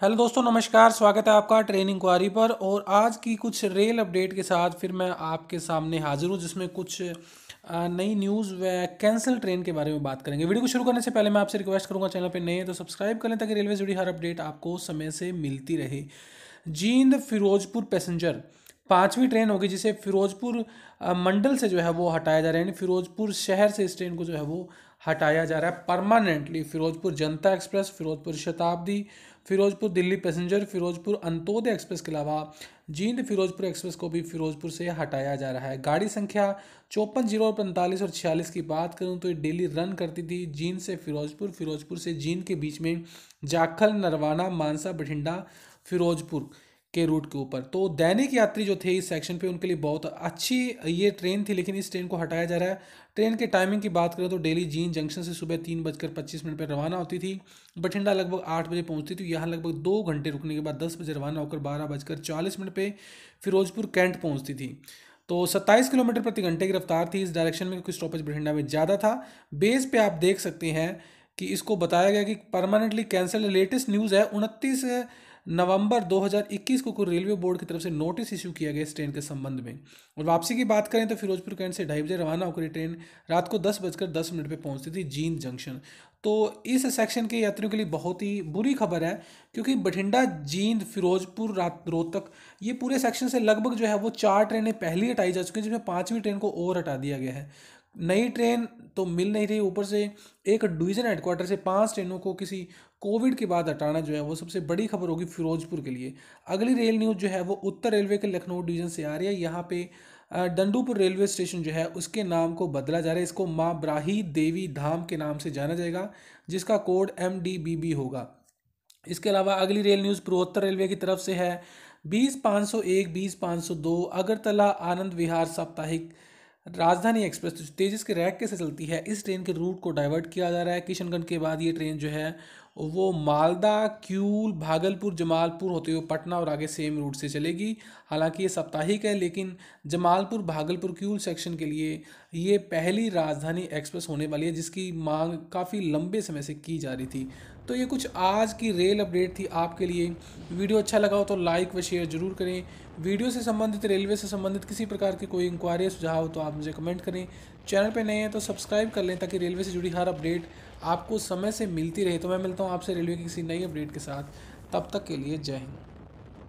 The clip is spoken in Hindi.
हेलो दोस्तों, नमस्कार, स्वागत है आपका ट्रेन इंक्वायरी पर। और आज की कुछ रेल अपडेट के साथ फिर मैं आपके सामने हाजिर हूँ, जिसमें कुछ नई न्यूज़ व कैंसिल ट्रेन के बारे में बात करेंगे। वीडियो को शुरू करने से पहले मैं आपसे रिक्वेस्ट करूँगा, चैनल पर नए हैं तो सब्सक्राइब करें ताकि रेलवे जुड़ी हर अपडेट आपको समय से मिलती रहे। जींद फिरोजपुर पैसेंजर। पाँचवीं ट्रेन होगी, जिसे फिरोजपुर मंडल से जो है वो हटाया जा रहा है, यानी फिरोजपुर शहर से इस ट्रेन को जो है वो हटाया जा रहा है permanently Firozpur Janata express, Ferozepur Shatabdi, Ferozepur Delhi passenger, Ferozepur Antyodaya express के अलावा जींद फिरोजपुर एक्सप्रेस को भी फिरोजपुर से हटाया जा रहा है। गाड़ी संख्या चौपन ज़ीरो पैंतालीस और छियालीस की बात करूँ तो ये डेली रन करती थी जींद से फिरोजपुर फिरोजपुर से जींद के बीच में जाखल, नरवाना, मानसा, बठिंडा, फिरोजपुर। के रूट के ऊपर। तो दैनिक यात्री जो थे इस सेक्शन पे, उनके लिए बहुत अच्छी ये ट्रेन थी, लेकिन इस ट्रेन को हटाया जा रहा है। ट्रेन के टाइमिंग की बात करें तो डेली जीन जंक्शन से सुबह तीन बजकर पच्चीस मिनट पर रवाना होती थी। बठिंडा लगभग आठ बजे पहुँचती थी, यहाँ लगभग दो घंटे रुकने के बाद दस बजे रवाना होकर बारह बजकर चालीस मिनट पर फिरोजपुर कैंट पहुँचती थी। तो 27 किलोमीटर प्रति घंटे की रफ्तार थी, इस डायरेक्शन में क्योंकि स्टॉपेज बठिंडा में ज़्यादा था। बेस पे आप देख सकते हैं कि इसको बताया गया कि परमानेंटली कैंसिल लेटेस्ट न्यूज़ है, उनतीस नवंबर 2021 को रेलवे बोर्ड की तरफ़ से नोटिस इशू किया गया इस ट्रेन के संबंध में। और वापसी की बात करें तो फिरोजपुर कैंट से ढाई बजे रवाना होकर ट्रेन रात को दस बजकर दस मिनट पर पहुँचती थी जींद जंक्शन। तो इस सेक्शन के यात्रियों के लिए बहुत ही बुरी खबर है, क्योंकि बठिंडा, जींद, फिरोजपुर, रात, रोहतक, ये पूरे सेक्शन से लगभग जो है वो चार ट्रेनें पहले हटाई जा चुकी हैं, जिसमें पाँचवीं ट्रेन को और हटा दिया गया है। नई ट्रेन तो मिल नहीं रही ऊपर से। एक डिवीज़न हेडक्वार्टर से पाँच ट्रेनों को किसी कोविड के बाद हटाना जो है वो सबसे बड़ी खबर होगी फिरोजपुर के लिए। अगली रेल न्यूज़ जो है वो उत्तर रेलवे के लखनऊ डिवीज़न से आ रही है। यहाँ पे डंडूपुर रेलवे स्टेशन जो है उसके नाम को बदला जा रहा है। इसको माँ ब्राही देवी धाम के नाम से जाना जाएगा, जिसका code M D B B होगा। इसके अलावा अगली रेल न्यूज़ पूर्वोत्तर रेलवे की तरफ़ से है। बीस पाँच सौ एक, बीस पाँच सौ दो, अगरतला आनंद विहार साप्ताहिक राजधानी एक्सप्रेस जो तेजस के रैक के से चलती है, इस ट्रेन के रूट को डाइवर्ट किया जा रहा है। किशनगंज के बाद ये ट्रेन जो है वो मालदा, क्यूल, भागलपुर, जमालपुर होते हुए पटना और आगे सेम रूट से चलेगी। हालाँकि ये साप्ताहिक है, लेकिन जमालपुर, भागलपुर, क्यूल सेक्शन के लिए ये पहली राजधानी एक्सप्रेस होने वाली है, जिसकी मांग काफ़ी लंबे समय से की जा रही थी। तो ये कुछ आज की रेल अपडेट थी आपके लिए। वीडियो अच्छा लगा हो तो लाइक व शेयर ज़रूर करें। वीडियो से संबंधित रेलवे से संबंधित किसी प्रकार की कोई इंक्वायरी सुझाव हो तो आप मुझे कमेंट करें। चैनल पे नए हैं तो सब्सक्राइब कर लें ताकि रेलवे से जुड़ी हर अपडेट आपको समय से मिलती रहे। तो मैं मिलता हूँ आपसे रेलवे की किसी नई अपडेट के साथ। तब तक के लिए जय हिंद।